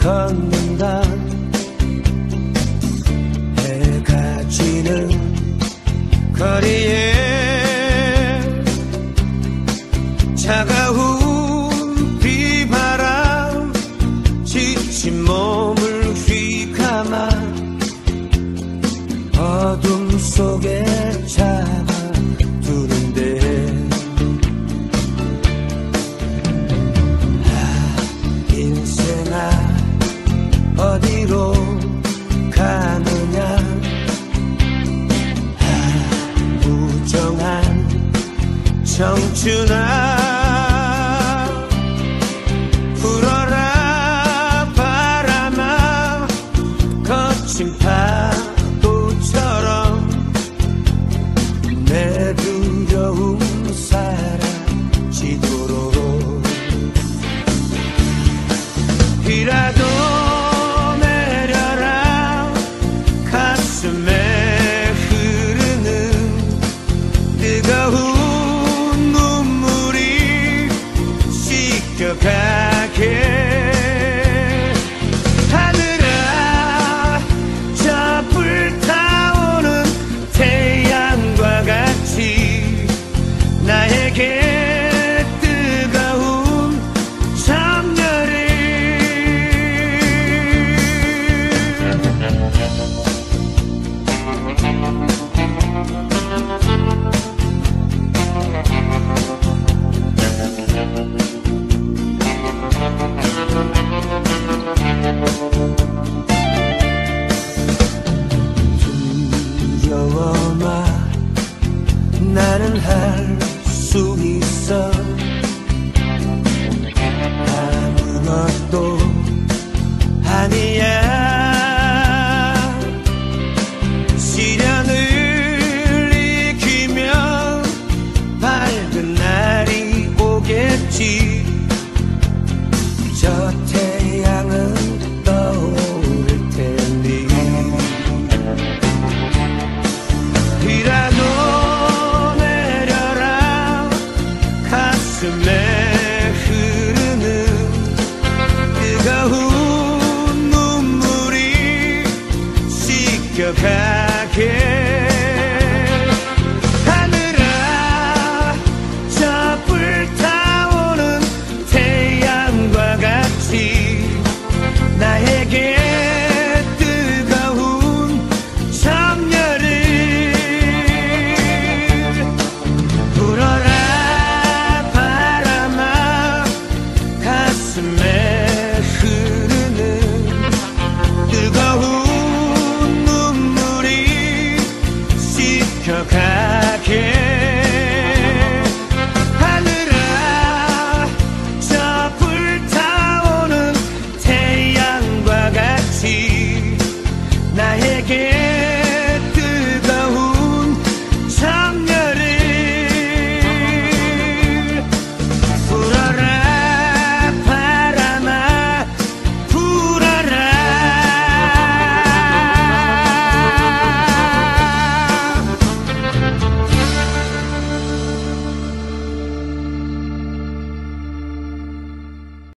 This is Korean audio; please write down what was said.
걷는다. 해가 지는 거리에 차가운 비바람 지친 몸을 휘감아 어둠 속에 멈추나 불어라 바람아 거친 파 天。